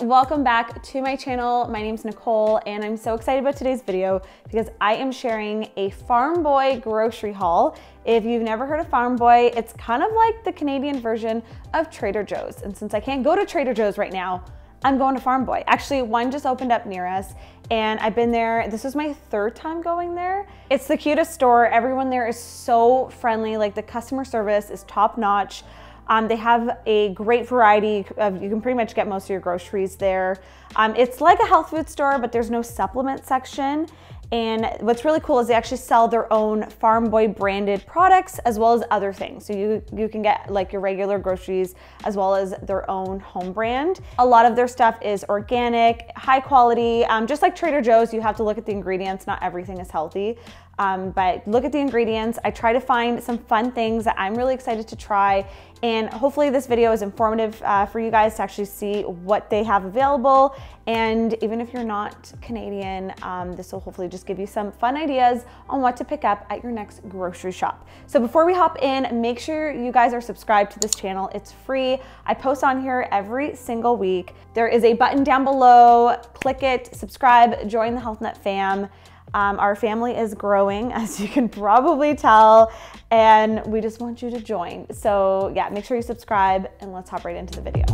Welcome back to my channel. My name's Nikole and I'm so excited about today's video because I am sharing a Farm Boy grocery haul. If you've never heard of Farm Boy, it's kind of like the Canadian version of Trader Joe's. And since I can't go to Trader Joe's right now, I'm going to Farm Boy. Actually, one just opened up near us and I've been there. This is my third time going there. It's the cutest store. Everyone there is so friendly. Like the customer service is top notch. Um, they have a great variety of, you can pretty much get most of your groceries there. Um, it's like a health food store, but there's no supplement section. And what's really cool is they actually sell their own Farm Boy branded products as well as other things. So you, you can get like your regular groceries as well as their own home brand. A lot of their stuff is organic, high quality. Um, just like Trader Joe's, you have to look at the ingredients. Not everything is healthy. Um, but look at the ingredients. I try to find some fun things that I'm really excited to try. And hopefully this video is informative uh, for you guys to actually see what they have available. And even if you're not Canadian, um, this will hopefully just give you some fun ideas on what to pick up at your next grocery shop. So before we hop in, make sure you guys are subscribed to this channel. It's free. I post on here every single week. There is a button down below. Click it, subscribe, join the Health Nut fam. Um, our family is growing, as you can probably tell, and we just want you to join. So yeah, make sure you subscribe and let's hop right into the video.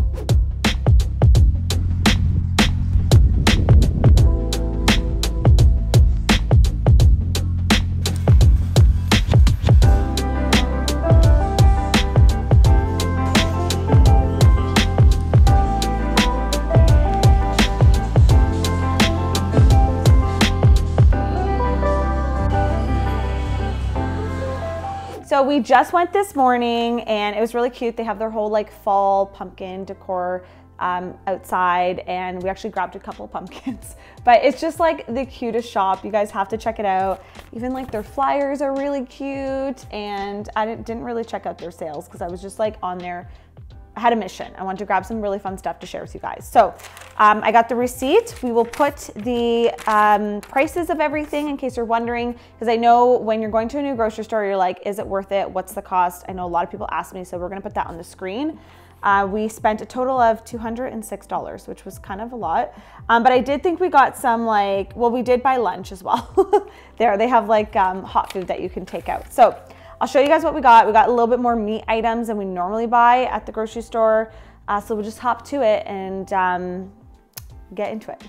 We just went this morning and it was really cute. They have their whole like fall pumpkin decor um, outside and we actually grabbed a couple pumpkins. But it's just like the cutest shop. You guys have to check it out. Even like their flyers are really cute and I didn't really check out their sales because I was just like on there I had a mission. I wanted to grab some really fun stuff to share with you guys. So um, I got the receipt. We will put the um, prices of everything in case you're wondering, because I know when you're going to a new grocery store, you're like, is it worth it? What's the cost? I know a lot of people ask me, so we're gonna put that on the screen. Uh, we spent a total of $206, which was kind of a lot. Um, but I did think we got some like, well, we did buy lunch as well. there, they have like um, hot food that you can take out. So I'll show you guys what we got. We got a little bit more meat items than we normally buy at the grocery store. Uh, so we'll just hop to it and um, get into it.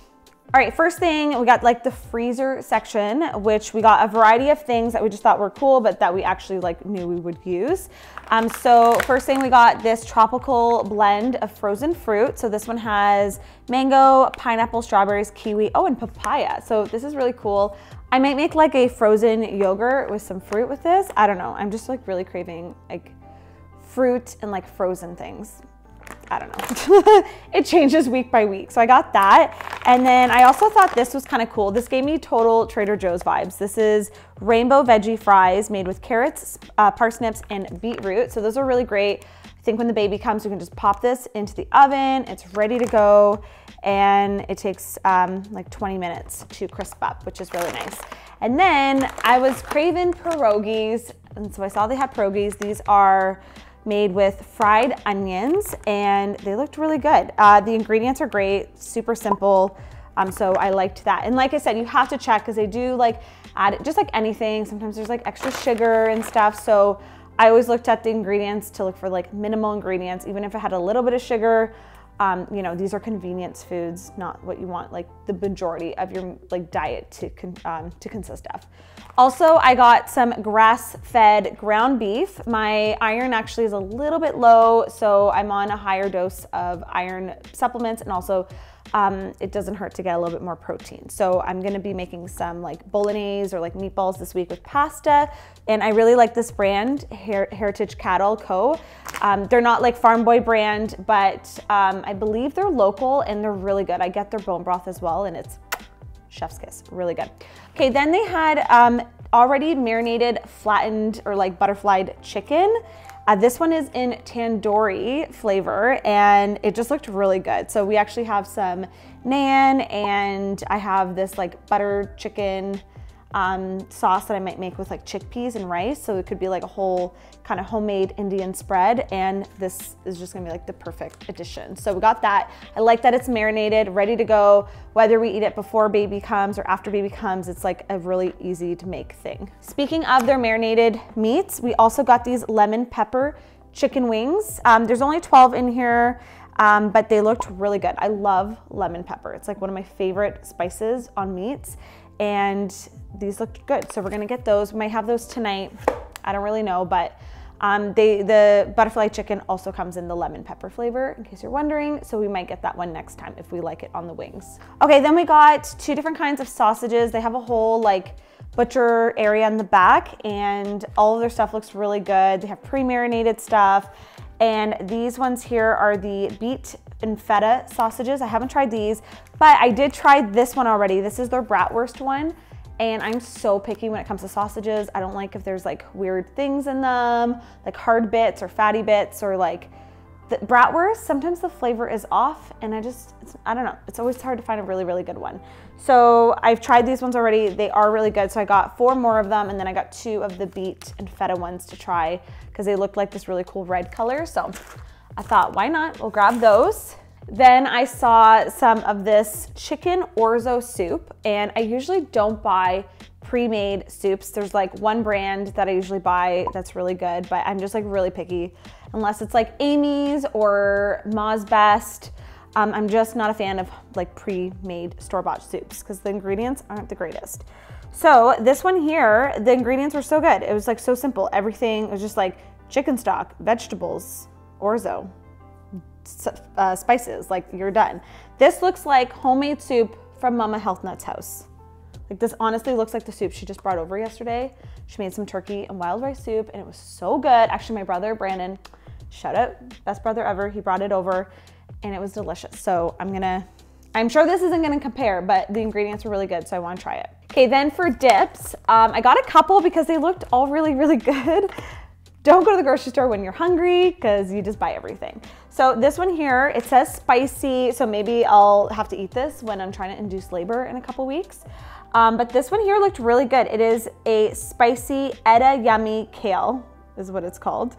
All right, first thing, we got like the freezer section, which we got a variety of things that we just thought were cool, but that we actually like knew we would use. Um, so first thing, we got this tropical blend of frozen fruit. So this one has mango, pineapple, strawberries, kiwi, oh, and papaya. So this is really cool. I might make like a frozen yogurt with some fruit with this. I don't know. I'm just like really craving like fruit and like frozen things. I don't know. it changes week by week. So I got that. And then I also thought this was kind of cool. This gave me total Trader Joe's vibes. This is rainbow veggie fries made with carrots, uh, parsnips, and beetroot. So those are really great. I think when the baby comes, we can just pop this into the oven. It's ready to go and it takes um, like 20 minutes to crisp up, which is really nice. And then I was craving pierogies, and so I saw they had pierogies. These are made with fried onions, and they looked really good. Uh, the ingredients are great, super simple, um, so I liked that. And like I said, you have to check because they do like add, it, just like anything, sometimes there's like extra sugar and stuff, so I always looked at the ingredients to look for like minimal ingredients, even if it had a little bit of sugar, um, you know, these are convenience foods, not what you want like the majority of your like diet to, um, to consist of. Also, I got some grass-fed ground beef. My iron actually is a little bit low, so I'm on a higher dose of iron supplements and also um, it doesn't hurt to get a little bit more protein. So I'm gonna be making some like bolognese or like meatballs this week with pasta. And I really like this brand, Her Heritage Cattle Co. Um, they're not like Farm Boy brand, but um, I believe they're local and they're really good. I get their bone broth as well and it's chef's kiss, really good. Okay, then they had um, already marinated, flattened or like butterflied chicken. Uh, this one is in tandoori flavor and it just looked really good. So we actually have some naan and I have this like butter chicken um, sauce that I might make with like chickpeas and rice. So it could be like a whole kind of homemade Indian spread. And this is just gonna be like the perfect addition. So we got that. I like that it's marinated, ready to go. Whether we eat it before baby comes or after baby comes, it's like a really easy to make thing. Speaking of their marinated meats, we also got these lemon pepper chicken wings. Um, there's only 12 in here. Um, but they looked really good. I love lemon pepper. It's like one of my favorite spices on meats and these looked good. So we're gonna get those. We might have those tonight. I don't really know, but um, they, the butterfly chicken also comes in the lemon pepper flavor, in case you're wondering. So we might get that one next time if we like it on the wings. Okay, then we got two different kinds of sausages. They have a whole like butcher area in the back and all of their stuff looks really good. They have pre-marinated stuff. And these ones here are the beet and feta sausages. I haven't tried these, but I did try this one already. This is their bratwurst one and I'm so picky when it comes to sausages. I don't like if there's like weird things in them, like hard bits or fatty bits or like the bratwurst, sometimes the flavor is off and I just, I don't know. It's always hard to find a really, really good one. So I've tried these ones already. They are really good. So I got four more of them and then I got two of the beet and feta ones to try because they looked like this really cool red color. So I thought, why not? We'll grab those. Then I saw some of this chicken orzo soup and I usually don't buy pre-made soups. There's like one brand that I usually buy that's really good, but I'm just like really picky. Unless it's like Amy's or Ma's Best, um, I'm just not a fan of like pre-made store-bought soups because the ingredients aren't the greatest. So this one here, the ingredients were so good. It was like so simple. Everything was just like chicken stock, vegetables, orzo, uh, spices, like you're done. This looks like homemade soup from Mama Health Nuts house. Like this honestly looks like the soup she just brought over yesterday. She made some turkey and wild rice soup and it was so good. Actually, my brother, Brandon, shout out, best brother ever. He brought it over and it was delicious. So I'm gonna, I'm sure this isn't gonna compare, but the ingredients were really good. So I wanna try it. Okay, then for dips, um, I got a couple because they looked all really, really good. Don't go to the grocery store when you're hungry because you just buy everything. So this one here, it says spicy, so maybe I'll have to eat this when I'm trying to induce labor in a couple weeks. Um, but this one here looked really good. It is a spicy edamame kale, is what it's called.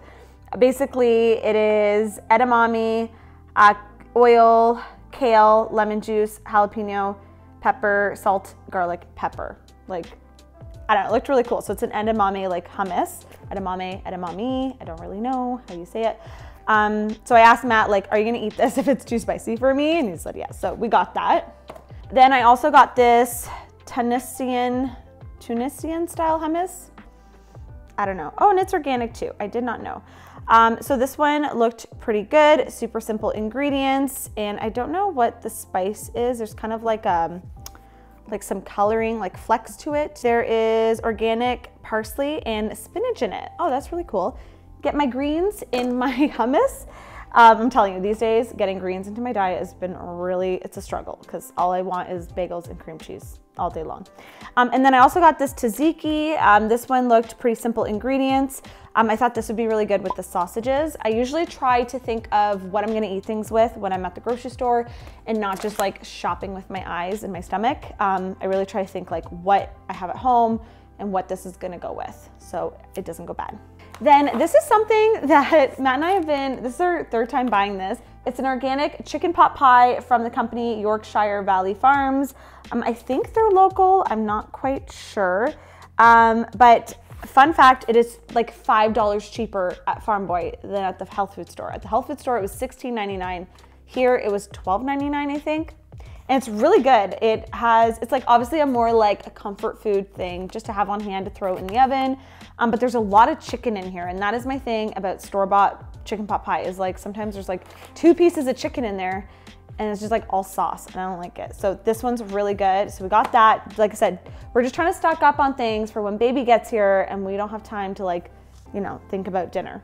Basically, it is edamame, uh, oil, kale, lemon juice, jalapeno, pepper, salt, garlic, pepper. Like I don't know, it looked really cool. So it's an edamame like hummus, edamame, edamame. I don't really know how you say it. Um, so I asked Matt, like, are you gonna eat this if it's too spicy for me? And he said, yes. So we got that. Then I also got this Tunisian, Tunisian style hummus. I don't know. Oh, and it's organic too. I did not know. Um, so this one looked pretty good, super simple ingredients. And I don't know what the spice is. There's kind of like, um, like some coloring, like flecks to it. There is organic parsley and spinach in it. Oh, that's really cool. Get my greens in my hummus. Um, I'm telling you, these days, getting greens into my diet has been really, it's a struggle because all I want is bagels and cream cheese all day long. Um, and then I also got this tzatziki. Um, this one looked pretty simple ingredients. Um, I thought this would be really good with the sausages. I usually try to think of what I'm gonna eat things with when I'm at the grocery store and not just like shopping with my eyes and my stomach. Um, I really try to think like what I have at home and what this is gonna go with so it doesn't go bad. Then this is something that Matt and I have been, this is our third time buying this. It's an organic chicken pot pie from the company Yorkshire Valley Farms. Um, I think they're local, I'm not quite sure. Um, but fun fact, it is like $5 cheaper at Farm Boy than at the health food store. At the health food store, it was $16.99. Here, it was $12.99, I think. And it's really good. It has, it's like obviously a more like a comfort food thing just to have on hand to throw in the oven. Um, but there's a lot of chicken in here. And that is my thing about store-bought chicken pot pie is like sometimes there's like two pieces of chicken in there and it's just like all sauce and I don't like it. So this one's really good. So we got that. Like I said, we're just trying to stock up on things for when baby gets here and we don't have time to like, you know, think about dinner.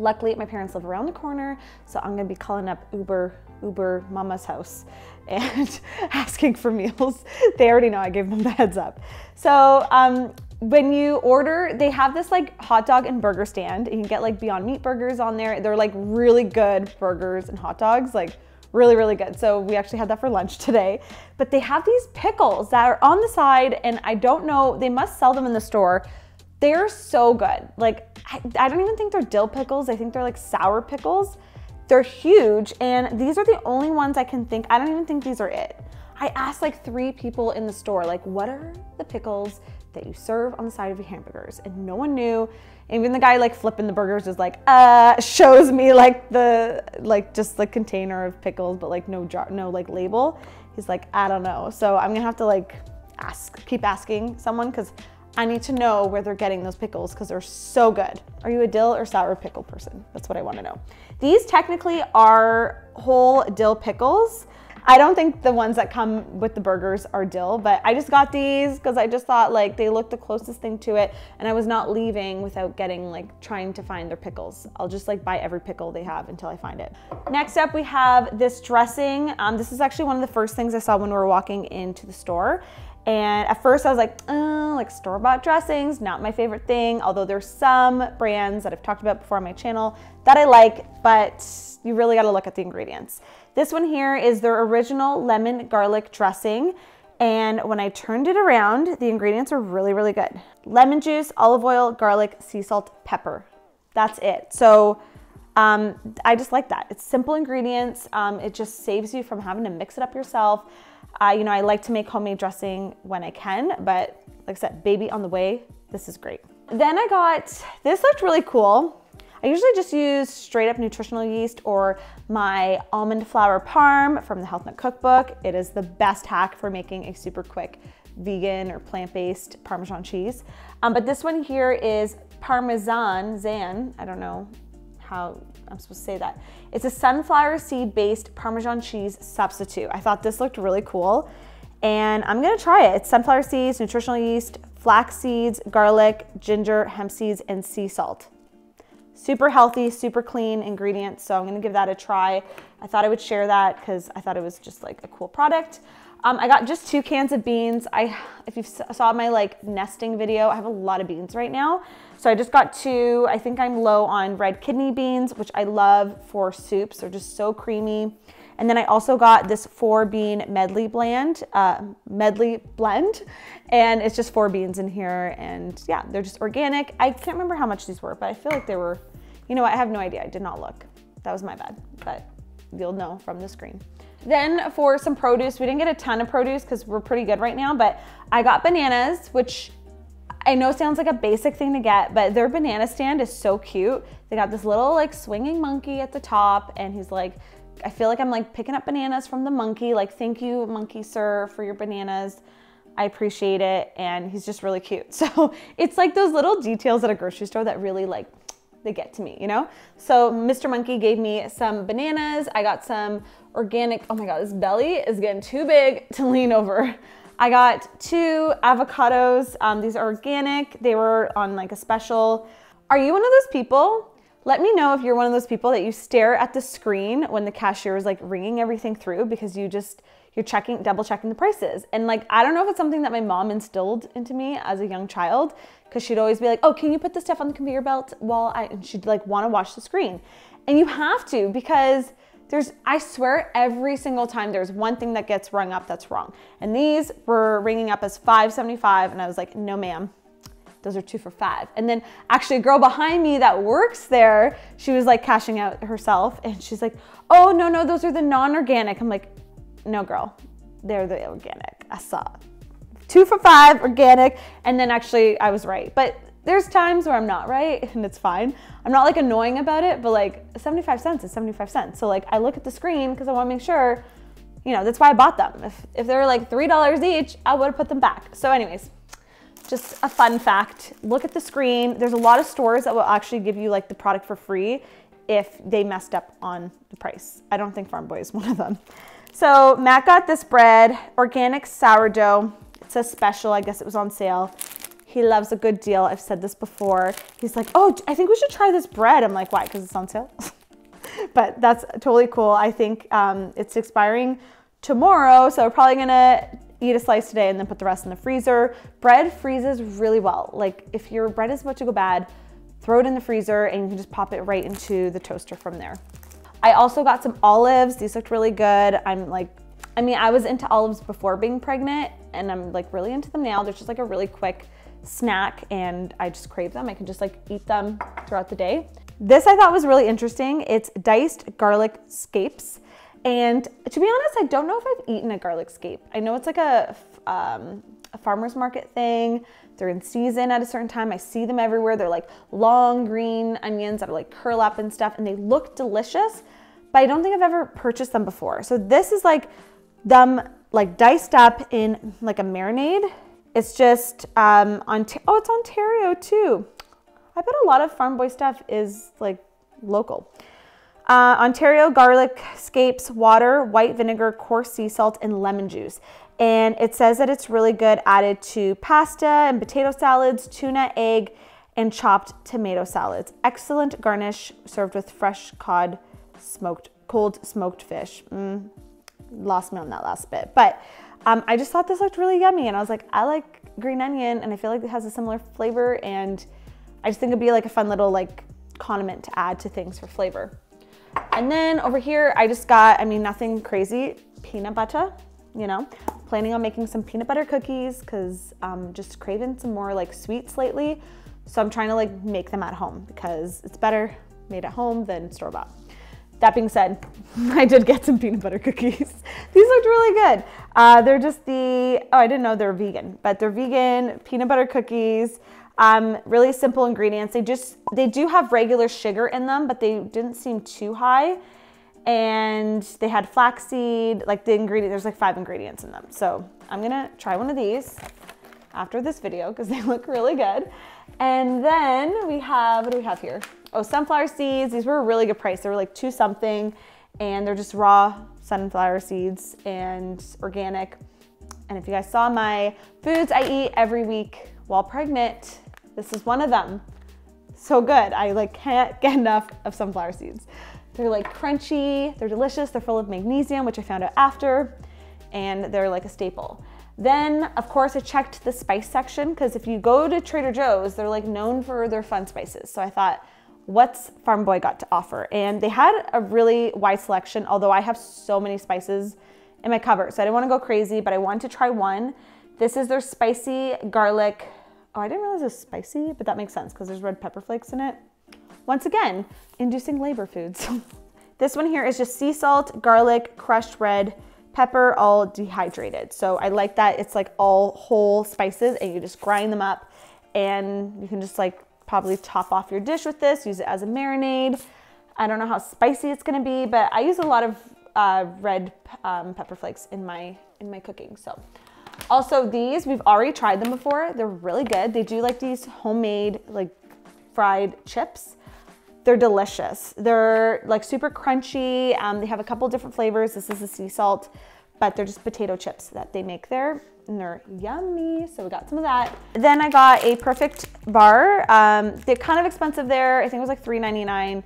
Luckily, my parents live around the corner, so I'm gonna be calling up Uber, Uber Mama's house and asking for meals. They already know I gave them the heads up. So um, when you order, they have this like hot dog and burger stand. You can get like Beyond Meat burgers on there. They're like really good burgers and hot dogs, like Really, really good. So we actually had that for lunch today. But they have these pickles that are on the side, and I don't know, they must sell them in the store. They're so good. Like, I, I don't even think they're dill pickles. I think they're like sour pickles. They're huge, and these are the only ones I can think. I don't even think these are it. I asked like three people in the store, like, what are the pickles that you serve on the side of your hamburgers? And no one knew. Even the guy like flipping the burgers is like, uh, shows me like the, like just the container of pickles, but like no jar, no like label. He's like, I don't know. So I'm gonna have to like ask, keep asking someone because I need to know where they're getting those pickles because they're so good. Are you a dill or sour pickle person? That's what I wanna know. These technically are whole dill pickles. I don't think the ones that come with the burgers are dill, but I just got these because I just thought like they looked the closest thing to it and I was not leaving without getting like trying to find their pickles. I'll just like buy every pickle they have until I find it. Next up we have this dressing. Um, this is actually one of the first things I saw when we were walking into the store. And at first I was like, oh, like store-bought dressings, not my favorite thing. Although there's some brands that I've talked about before on my channel that I like, but you really gotta look at the ingredients. This one here is their original lemon garlic dressing. And when I turned it around, the ingredients are really, really good. Lemon juice, olive oil, garlic, sea salt, pepper. That's it. So um, I just like that. It's simple ingredients. Um, it just saves you from having to mix it up yourself. You know, I like to make homemade dressing when I can, but like I said, baby on the way, this is great. Then I got, this looked really cool. I usually just use straight up nutritional yeast or my almond flour parm from the HealthNut Cookbook. It is the best hack for making a super quick vegan or plant-based Parmesan cheese. Um, but this one here is Parmesan Zan. I don't know how I'm supposed to say that. It's a sunflower seed based Parmesan cheese substitute. I thought this looked really cool and I'm gonna try it. It's sunflower seeds, nutritional yeast, flax seeds, garlic, ginger, hemp seeds, and sea salt. Super healthy, super clean ingredients, so I'm gonna give that a try. I thought I would share that because I thought it was just like a cool product. Um, I got just two cans of beans. I, if you saw my like nesting video, I have a lot of beans right now. So I just got two. I think I'm low on red kidney beans, which I love for soups. They're just so creamy. And then I also got this four bean medley blend, uh, medley blend, and it's just four beans in here. And yeah, they're just organic. I can't remember how much these were, but I feel like they were, you know, I have no idea. I did not look. That was my bad, but you'll know from the screen. Then for some produce, we didn't get a ton of produce because we're pretty good right now, but I got bananas, which I know sounds like a basic thing to get, but their banana stand is so cute. They got this little like swinging monkey at the top and he's like I feel like I'm like picking up bananas from the monkey. Like, thank you, monkey sir, for your bananas. I appreciate it. And he's just really cute. So it's like those little details at a grocery store that really like, they get to me, you know? So Mr. Monkey gave me some bananas. I got some organic, oh my God, this belly is getting too big to lean over. I got two avocados. Um, these are organic. They were on like a special. Are you one of those people let me know if you're one of those people that you stare at the screen when the cashier is like ringing everything through because you just, you're checking, double checking the prices. And like, I don't know if it's something that my mom instilled into me as a young child because she'd always be like, oh, can you put the stuff on the conveyor belt while I, and she'd like want to watch the screen. And you have to because there's, I swear every single time there's one thing that gets rung up that's wrong. And these were ringing up as 575 and I was like, no ma'am, those are two for five. And then actually a girl behind me that works there, she was like cashing out herself and she's like, oh no, no, those are the non-organic. I'm like, no girl, they're the organic. I saw two for five organic. And then actually I was right. But there's times where I'm not right and it's fine. I'm not like annoying about it, but like 75 cents is 75 cents. So like I look at the screen because I want to make sure, you know, that's why I bought them. If, if they were like $3 each, I would have put them back. So anyways, just a fun fact, look at the screen. There's a lot of stores that will actually give you like the product for free if they messed up on the price. I don't think Farm Boy is one of them. So Matt got this bread, organic sourdough. It's a special, I guess it was on sale. He loves a good deal. I've said this before. He's like, oh, I think we should try this bread. I'm like, why? Because it's on sale? but that's totally cool. I think um, it's expiring tomorrow. So we're probably gonna eat a slice today and then put the rest in the freezer. Bread freezes really well. Like if your bread is about to go bad, throw it in the freezer and you can just pop it right into the toaster from there. I also got some olives. These looked really good. I'm like, I mean, I was into olives before being pregnant and I'm like really into them now. They're just like a really quick snack and I just crave them. I can just like eat them throughout the day. This I thought was really interesting. It's diced garlic scapes. And to be honest, I don't know if I've eaten a garlic scape. I know it's like a, um, a farmer's market thing. They're in season at a certain time. I see them everywhere. They're like long green onions that are like curl up and stuff and they look delicious, but I don't think I've ever purchased them before. So this is like them like diced up in like a marinade. It's just, um, Ont oh, it's Ontario too. I bet a lot of Farm Boy stuff is like local. Uh, Ontario garlic scapes, water, white vinegar, coarse sea salt, and lemon juice. And it says that it's really good added to pasta and potato salads, tuna, egg, and chopped tomato salads. Excellent garnish served with fresh cod, smoked, cold smoked fish. Mm, lost me on that last bit. But um, I just thought this looked really yummy. And I was like, I like green onion and I feel like it has a similar flavor. And I just think it'd be like a fun little like condiment to add to things for flavor. And then over here, I just got, I mean, nothing crazy, peanut butter, you know, planning on making some peanut butter cookies because I'm just craving some more like sweets lately. So I'm trying to like make them at home because it's better made at home than store bought. That being said, I did get some peanut butter cookies. These looked really good. Uh, they're just the, oh, I didn't know they're vegan, but they're vegan peanut butter cookies. Um, really simple ingredients. They just, they do have regular sugar in them, but they didn't seem too high. And they had flaxseed, like the ingredient, there's like five ingredients in them. So I'm gonna try one of these after this video because they look really good. And then we have, what do we have here? Oh, sunflower seeds. These were a really good price. They were like two something and they're just raw sunflower seeds and organic. And if you guys saw my foods I eat every week while pregnant, this is one of them. So good. I like can't get enough of sunflower seeds. They're like crunchy, they're delicious, they're full of magnesium, which I found out after, and they're like a staple. Then, of course, I checked the spice section because if you go to Trader Joe's, they're like known for their fun spices. So I thought, what's Farm Boy got to offer? And they had a really wide selection, although I have so many spices in my cupboard. So I didn't want to go crazy, but I wanted to try one. This is their spicy garlic Oh, I didn't realize it was spicy, but that makes sense because there's red pepper flakes in it. Once again, inducing labor foods. this one here is just sea salt, garlic, crushed red pepper, all dehydrated. So I like that it's like all whole spices and you just grind them up and you can just like probably top off your dish with this, use it as a marinade. I don't know how spicy it's gonna be, but I use a lot of uh, red um, pepper flakes in my, in my cooking, so. Also these, we've already tried them before. They're really good. They do like these homemade like fried chips. They're delicious. They're like super crunchy. Um, they have a couple different flavors. This is the sea salt, but they're just potato chips that they make there and they're yummy. So we got some of that. Then I got a perfect bar. Um, they're kind of expensive there. I think it was like $3.99.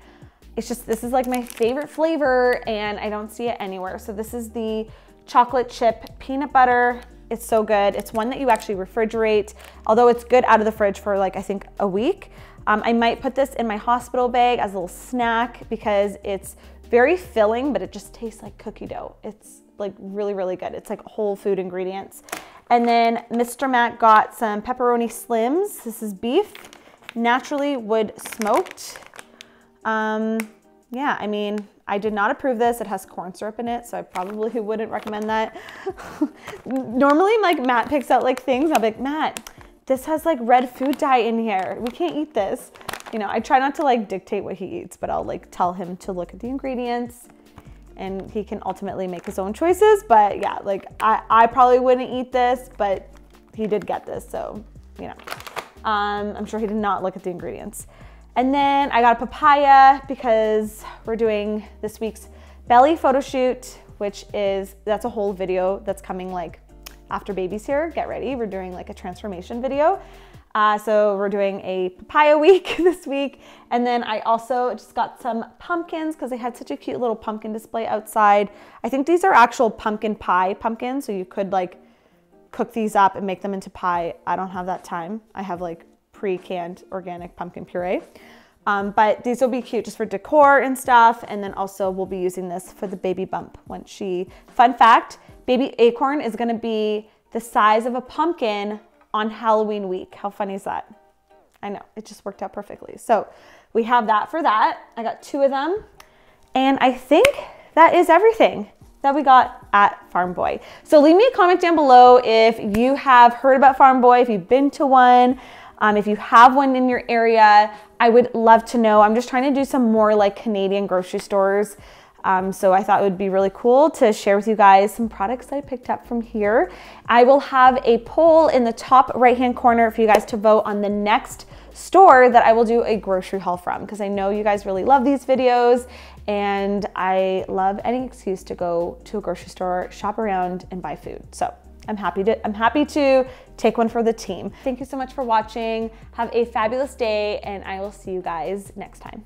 It's just, this is like my favorite flavor and I don't see it anywhere. So this is the chocolate chip peanut butter it's so good. It's one that you actually refrigerate, although it's good out of the fridge for like, I think a week. Um, I might put this in my hospital bag as a little snack because it's very filling, but it just tastes like cookie dough. It's like really, really good. It's like whole food ingredients. And then Mr. Matt got some pepperoni slims. This is beef, naturally wood smoked. Um, yeah, I mean, I did not approve this. It has corn syrup in it, so I probably wouldn't recommend that. Normally, like Matt picks out like things. Be like, Matt, this has like red food dye in here. We can't eat this. You know, I try not to like dictate what he eats, but I'll like tell him to look at the ingredients and he can ultimately make his own choices. But yeah, like I, I probably wouldn't eat this, but he did get this. So, you know, um, I'm sure he did not look at the ingredients. And then I got a papaya because we're doing this week's belly photo shoot, which is, that's a whole video that's coming like after baby's here. Get ready, we're doing like a transformation video. Uh, so we're doing a papaya week this week. And then I also just got some pumpkins because they had such a cute little pumpkin display outside. I think these are actual pumpkin pie pumpkins. So you could like cook these up and make them into pie. I don't have that time. I have like pre-canned organic pumpkin puree. Um, but these will be cute just for decor and stuff. And then also we'll be using this for the baby bump when she, fun fact, baby acorn is gonna be the size of a pumpkin on Halloween week. How funny is that? I know, it just worked out perfectly. So we have that for that. I got two of them. And I think that is everything that we got at Farm Boy. So leave me a comment down below if you have heard about Farm Boy, if you've been to one, um, if you have one in your area, I would love to know. I'm just trying to do some more like Canadian grocery stores. Um, so I thought it would be really cool to share with you guys some products I picked up from here. I will have a poll in the top right hand corner for you guys to vote on the next store that I will do a grocery haul from because I know you guys really love these videos and I love any excuse to go to a grocery store, shop around and buy food. So I'm happy to I'm happy to take one for the team. Thank you so much for watching. Have a fabulous day and I will see you guys next time.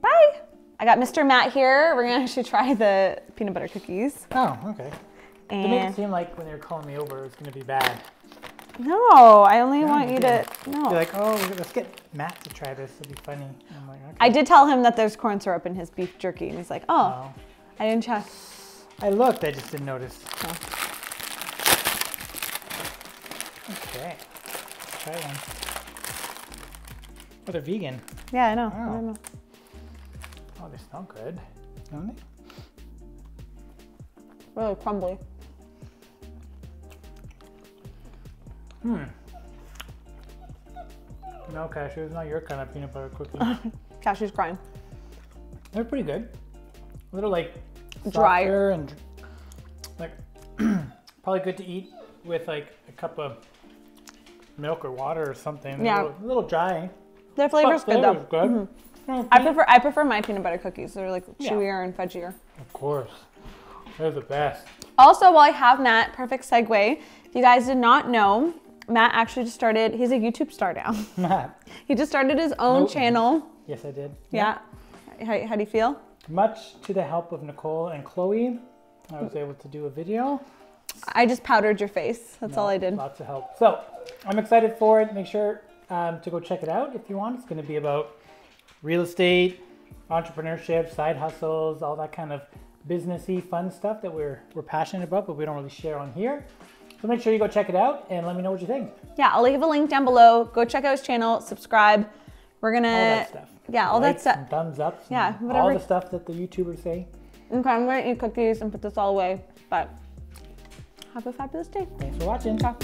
Bye. I got Mr. Matt here. We're gonna actually try the peanut butter cookies. Oh, okay. And They make it seem like when they were calling me over, it was going to be bad. no, I only Yeah, want you to no. You're like, oh, let's get Matt to try this. It'll be funny. I'm like, okay. I did tell him that there's corn syrup in his beef jerky, and he's like, "Oh, Oh. I didn't check." I looked, I just didn't notice. Oh. Okay. Let's try one. Oh, they're vegan. Yeah, I know. I Oh. don't know. Oh, they smell good. Don't they? Really crumbly. Hmm. No, cashew, it's not your kind of peanut butter cookie. Cashew's crying. They're pretty good. A little like Drier. and like probably good to eat with like a cup of milk or water or something. Yeah. A little, a little dry. Their flavor's but good though. Mm-hmm. good. Oh, I prefer I prefer my peanut butter cookies. They're like Yeah. chewier and fudgier. Of course. They're the best. Also, while I have Matt, perfect segue. If you guys did not know, Matt actually just started. He's a YouTube star now. Matt. he just started his own Nope. channel. yes, I did. Yeah. How, how do you feel? Much to the help of Nikole and Chloe, I was able to do a video. I just powdered your face. That's all I did. Lots of help. So I'm excited for it. Make sure um, to go check it out if you want. It's going to be about real estate, entrepreneurship, side hustles, all that kind of businessy, fun stuff that we're we're passionate about, but we don't really share on here. So make sure you go check it out and let me know what you think. Yeah, I'll leave a link down below. Go check out his channel. Subscribe. We're gonna. All that stuff. Yeah, all that stuff. thumbs up. Yeah, All the stuff that the YouTubers say. Okay, I'm gonna eat cookies and put this all away. But have a fabulous day. Thanks for watching. Ciao.